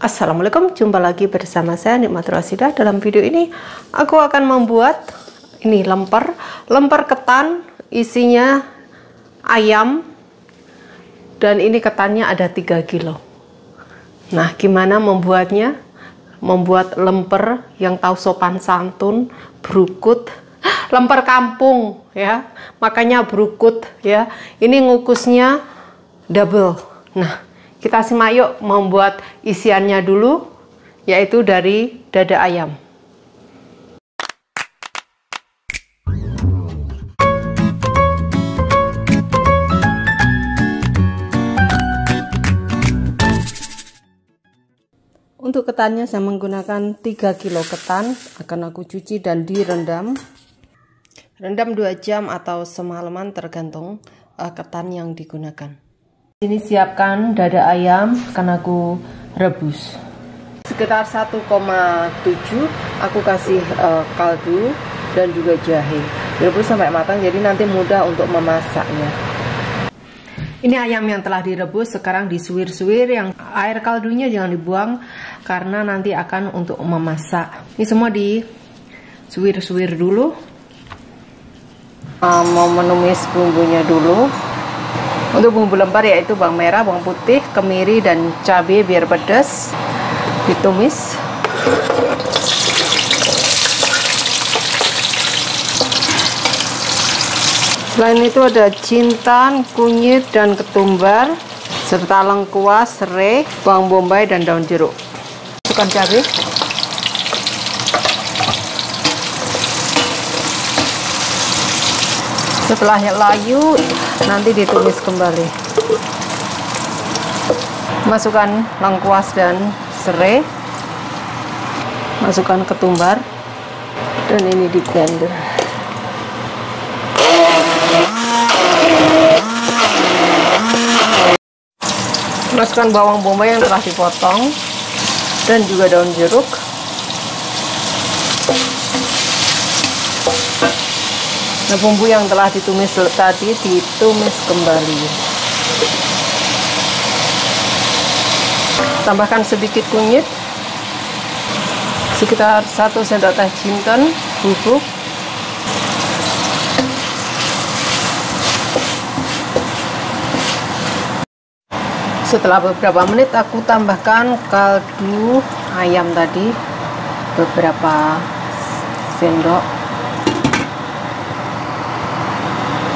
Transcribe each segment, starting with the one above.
Assalamualaikum, jumpa lagi bersama saya Nikmat Rasidah. Dalam video ini aku akan membuat ini lemper, lemper ketan isinya ayam dan ini ketannya ada 3 kilo. Nah, gimana membuatnya? Membuat lemper yang tahu sopan santun, berukut, lemper kampung ya. Makanya berukut ya. Ini ngukusnya double. Nah, kita simak yuk membuat isiannya dulu, yaitu dari dada ayam. Untuk ketannya saya menggunakan 3 kilo ketan, akan aku cuci dan direndam. Rendam 2 jam atau semalaman tergantung uh, ketan yang digunakan. Ini siapkan dada ayam akan aku rebus. Sekitar 1,7 aku kasih uh, kaldu dan juga jahe. Direbus sampai matang jadi nanti mudah untuk memasaknya. Ini ayam yang telah direbus sekarang disuir-suir yang air kaldunya jangan dibuang karena nanti akan untuk memasak. Ini semua disuir-suir dulu. Uh, mau menumis bumbunya dulu. Untuk bumbu lembar yaitu bawang merah, bawang putih, kemiri dan cabai biar pedas. Ditumis. Selain itu ada jintan, kunyit dan ketumbar serta lengkuas, serai, bawang bombay dan daun jeruk. Masukkan cabai. Setelahnya layu, nanti ditumis kembali. Masukkan lengkuas dan serai. Masukkan ketumbar. Dan ini di blender. Masukkan bawang bombay yang telah dipotong. Dan juga daun jeruk Nah, bumbu yang telah ditumis tadi ditumis kembali. Tambahkan sedikit kunyit. Sekitar 1 sendok teh jinten bubuk. Setelah beberapa menit aku tambahkan kaldu ayam tadi beberapa sendok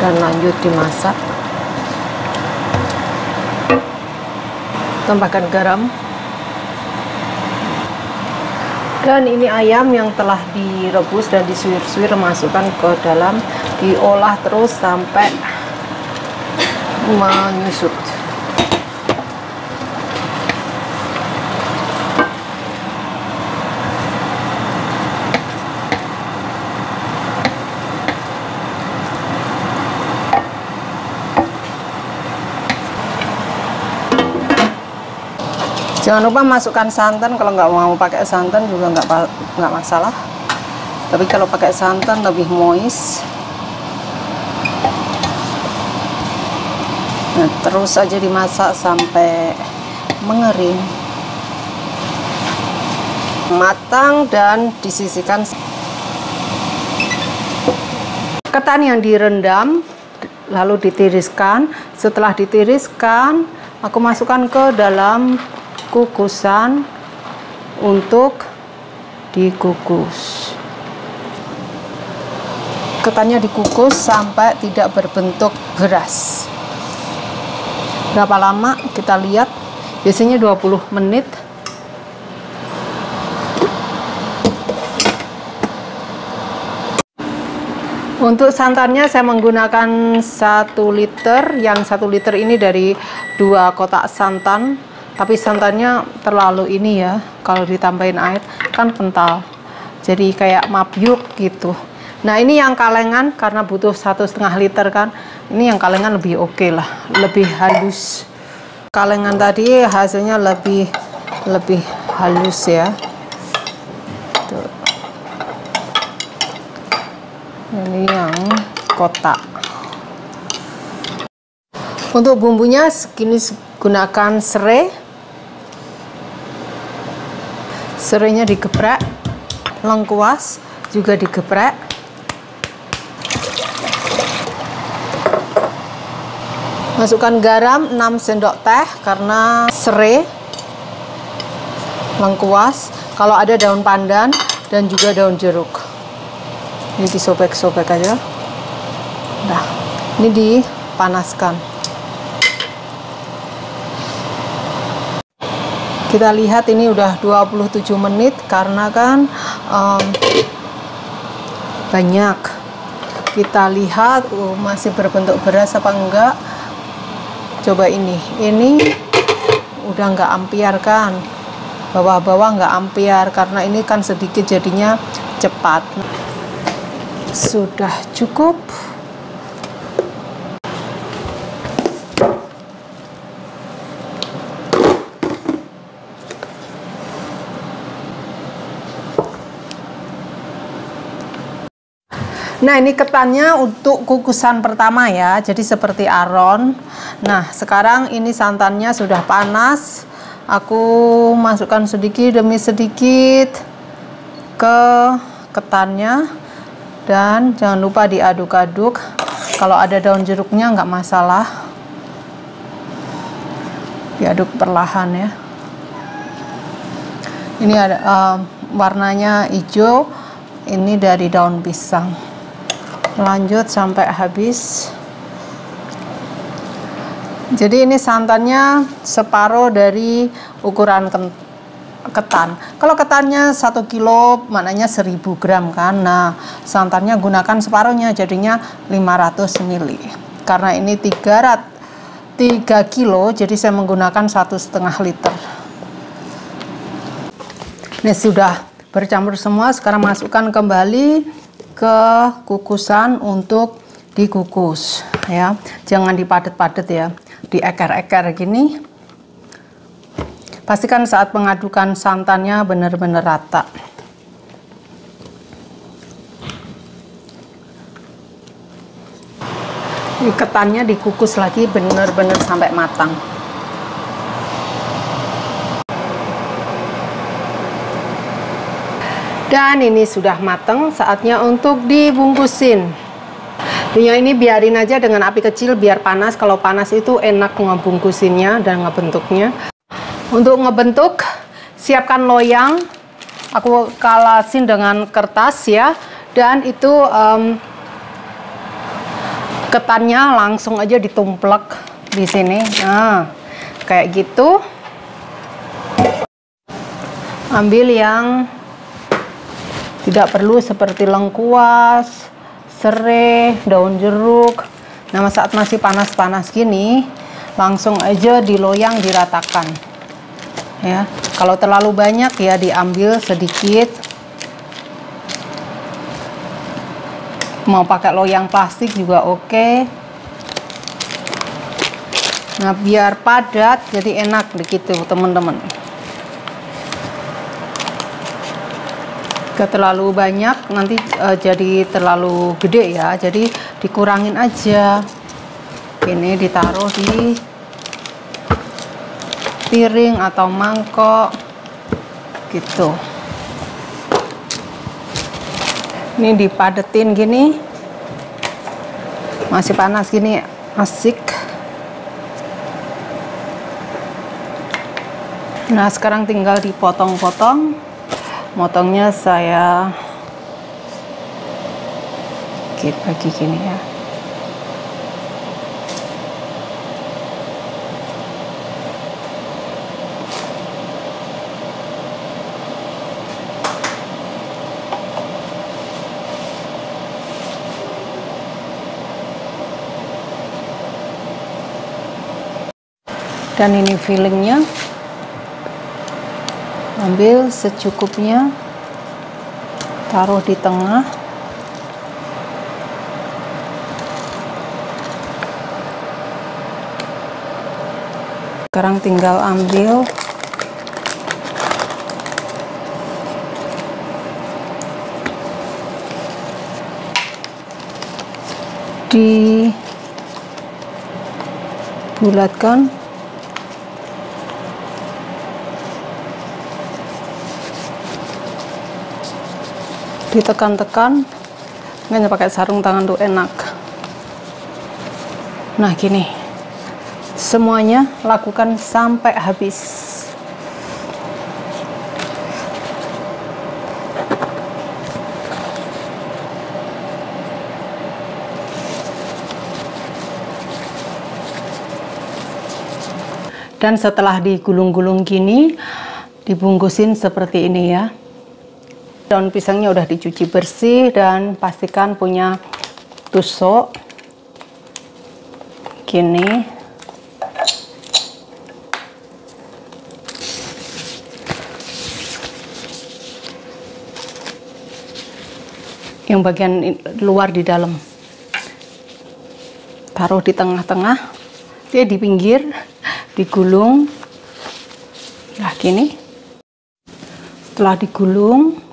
dan lanjut dimasak. Tambahkan garam. Dan ini ayam yang telah direbus dan disuir-suir masukkan ke dalam diolah terus sampai menyusut jangan lupa masukkan santan kalau nggak mau pakai santan juga nggak nggak masalah. Tapi kalau pakai santan lebih moist. Nah, terus aja dimasak sampai mengering. Matang dan disisihkan. Ketan yang direndam lalu ditiriskan. Setelah ditiriskan aku masukkan ke dalam kukusan untuk dikukus. Ketannya dikukus sampai tidak berbentuk beras. Berapa lama? Kita lihat. Biasanya 20 menit. Untuk santannya saya menggunakan 1 liter, yang 1 liter ini dari dua kotak santan tapi santannya terlalu ini ya kalau ditambahin air kan kental. Jadi kayak mabyuk gitu. Nah ini yang kalengan karena butuh satu setengah liter kan ini yang kalengan lebih oke okay lah lebih halus. Kalengan tadi hasilnya lebih lebih halus ya. Tuh. ini yang kotak. Untuk bumbunya segini gunakan serai serainya digeprek lengkuas juga digeprek. Masukkan garam 6 sendok teh karena serai lengkuas. Kalau ada daun pandan dan juga daun jeruk. Ini disobek-sobek aja. Nah ini dipanaskan kita lihat ini udah 27 menit karena kan um, banyak. Kita lihat uh, masih berbentuk beras apa enggak. Coba ini. Ini udah nggak ampiar kan? Bawah-bawah nggak ampiar karena ini kan sedikit jadinya cepat. Sudah cukup Nah ini ketannya untuk kukusan pertama ya. Jadi seperti aron. Nah sekarang ini santannya sudah panas. Aku masukkan sedikit demi sedikit Ke ketannya. Dan jangan lupa diaduk-aduk. Kalau ada daun jeruknya nggak masalah. Diaduk perlahan ya. Ini ada um, warnanya hijau. Ini dari daun pisang lanjut sampai habis. Jadi ini santannya separuh dari ukuran ketan. Kalau ketannya satu kilo maknanya 1000 gram kan? Nah santannya gunakan separuhnya jadinya 500 ml karena ini 300 3 kilo jadi saya menggunakan satu setengah liter. Ini sudah bercampur semua sekarang masukkan kembali ke kukusan untuk dikukus ya. Jangan dipadet-padet ya. Dieker-eker gini. Pastikan saat mengadukan santannya benar-benar rata. Ketannya dikukus lagi benar-benar sampai matang dan ini sudah matang saatnya untuk dibungkusin. Minyak ini biarin aja dengan api kecil biar panas. Kalau panas itu enak ngebungkusinnya dan ngebentuknya. Untuk ngebentuk siapkan loyang. Aku kalasin dengan kertas ya. Dan itu um, ketannya langsung aja ditumplek di sini. Nah kayak gitu. Ambil yang tidak perlu seperti lengkuas, serai, daun jeruk. Nah, saat masih panas-panas gini, langsung aja diloyang diratakan. Ya, kalau terlalu banyak ya diambil sedikit. Mau pakai loyang plastik juga oke. Nah, biar padat jadi enak begitu, teman-teman. Gak terlalu banyak nanti uh, jadi terlalu gede ya. Jadi dikurangin aja. Ini ditaruh di piring atau mangkok gitu. Ini dipadetin gini. Masih panas gini asik. Nah sekarang tinggal dipotong-potong motongnya saya kit bagi gini ya. Dan ini fillingnya ambil secukupnya. Taruh di tengah. Sekarang tinggal ambil. Dibulatkan ditekan-tekan nggak pakai sarung tangan tuh enak. Nah gini. Semuanya lakukan sampai habis. Dan setelah digulung-gulung gini dibungkusin seperti ini ya daun pisangnya udah dicuci bersih dan pastikan punya tusuk. Gini. Yang bagian luar di dalam. Taruh di tengah-tengah. Dia di pinggir digulung. Nah gini. Setelah digulung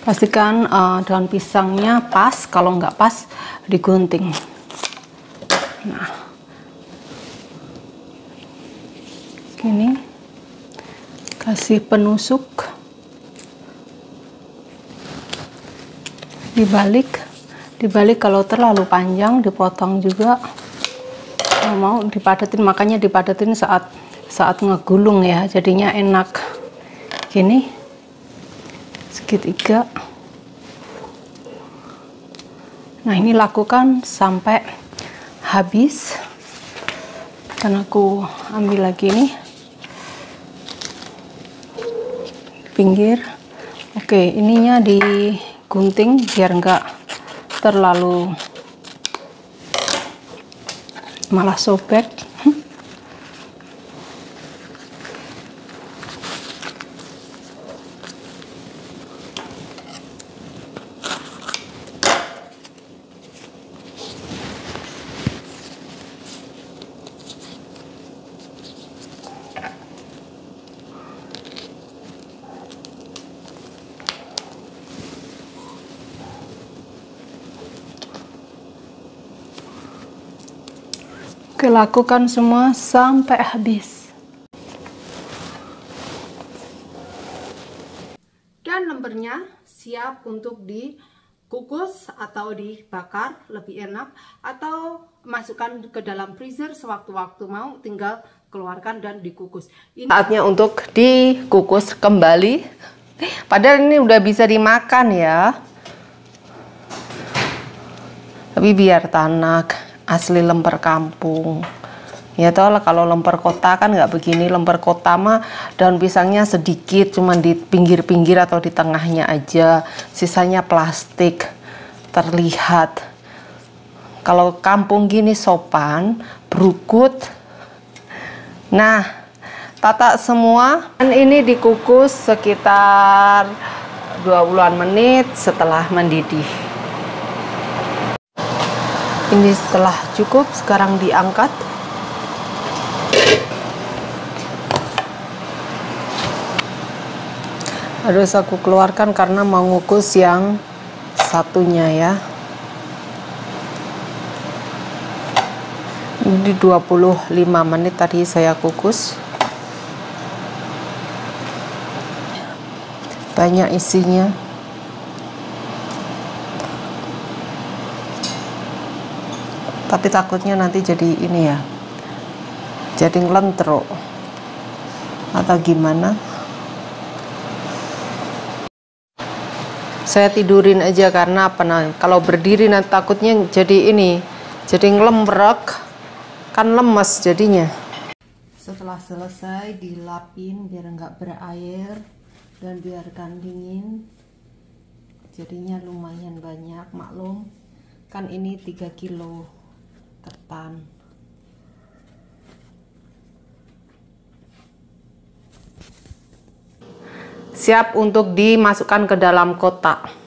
pastikan uh, daun pisangnya pas. Kalau nggak pas digunting. Nah. Gini kasih penusuk. Dibalik. Dibalik kalau terlalu panjang dipotong juga. Mau dipadatin makanya dipadatin saat saat ngegulung ya. Jadinya enak. Gini segitiga. Nah ini lakukan sampai habis. Dan aku ambil lagi nih pinggir. Oke ininya digunting biar enggak terlalu malah sobek Oke, lakukan semua sampai habis. Dan lempernya siap untuk dikukus atau dibakar lebih enak atau masukkan ke dalam freezer sewaktu-waktu mau tinggal keluarkan dan dikukus. Ini saatnya untuk dikukus kembali. Padahal ini udah bisa dimakan ya. Tapi biar tanak asli lemper kampung. Ya lah kalau lemper kota kan nggak begini. Lemper kota mah daun pisangnya sedikit cuman di pinggir-pinggir atau di tengahnya aja. Sisanya plastik terlihat. Kalau kampung gini sopan berukut nah tata semua. Dan ini dikukus sekitar 20 menit setelah mendidih ini setelah cukup sekarang diangkat. Harus aku keluarkan karena mau ngukus yang satunya ya. Ini 25 menit tadi saya kukus. Banyak isinya tapi takutnya nanti jadi ini ya. Jadi ngelentro atau gimana? Saya tidurin aja karena apa nah kalau berdiri nanti takutnya jadi ini jadi ngelembrek kan lemes jadinya. Setelah selesai dilapin biar enggak berair dan biarkan dingin. Jadinya lumayan banyak maklum. Kan ini 3 kilo ketan siap untuk dimasukkan ke dalam kotak